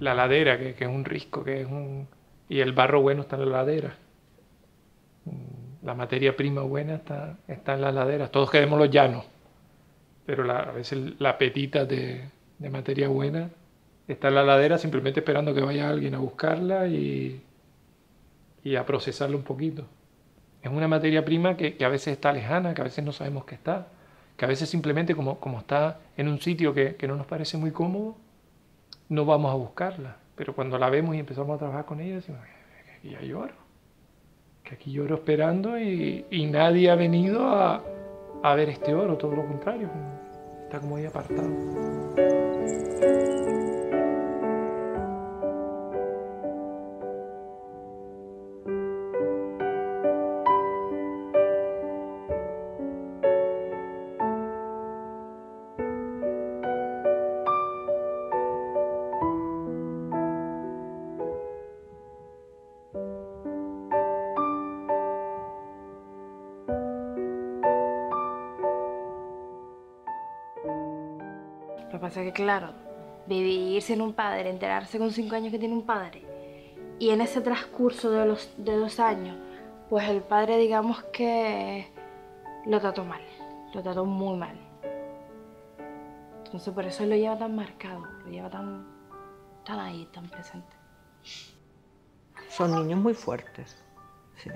la ladera, que, es un risco, que es un... Y el barro bueno está en la ladera. La materia prima buena está, está en las laderas. Todos queremos los llanos, pero a veces la petita de, de materia buena está en la ladera simplemente esperando que vaya alguien a buscarla y, y a procesarla un poquito. Es una materia prima que, a veces está lejana, que a veces no sabemos que está, que a veces simplemente como, como está en un sitio que, no nos parece muy cómodo, no vamos a buscarla. Pero cuando la vemos y empezamos a trabajar con ella, decimos, aquí ya lloro, que aquí lloro esperando y, nadie ha venido a, a ver este oro, todo lo contrario, está como ahí apartado. Pasa que, claro, vivir sin un padre, enterarse con cinco años que tiene un padre, y en ese transcurso de los de dos años, pues el padre, digamos que lo trató mal, lo trató muy mal. Entonces por eso lo lleva tan marcado, lo lleva tan, tan ahí, tan presente. Son niños muy fuertes, sí.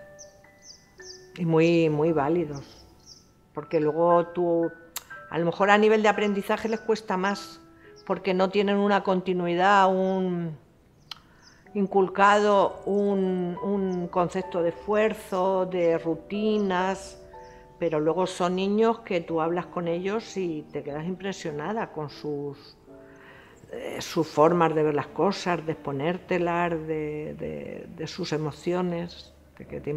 Y muy, muy válidos. Porque luego tú a lo mejor a nivel de aprendizaje les cuesta más porque no tienen una continuidad, un inculcado un, concepto de esfuerzo, de rutinas, pero luego son niños que tú hablas con ellos y te quedas impresionada con sus, eh, formas de ver las cosas, de exponértelas, de, de sus emociones, de que te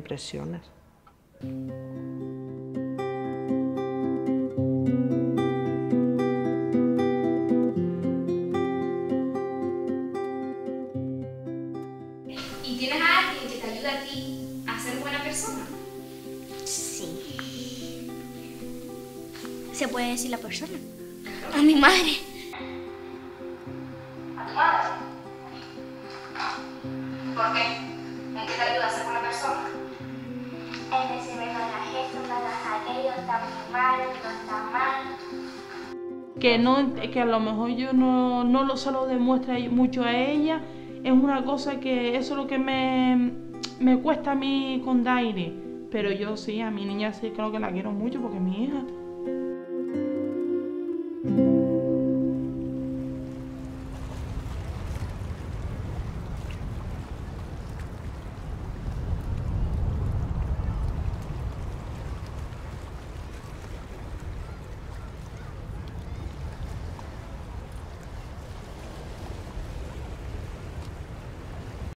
impresionas. se puede decir la persona. A mi madre. ¿A tu madre? ¿Por qué? ¿En qué te ayuda a ser buena persona? En decirme no hagas esto, no hagas aquello, está muy mal, no está mal. Que, no, que a lo mejor yo no, no lo se lo demuestra mucho a ella, es una cosa que eso es lo que me, me cuesta a mí con Daire. Pero yo sí, a mi niña sí creo que la quiero mucho porque es mi hija.